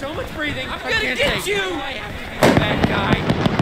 So much breathing. I'm I gonna get take. you! I have to be the bad guy.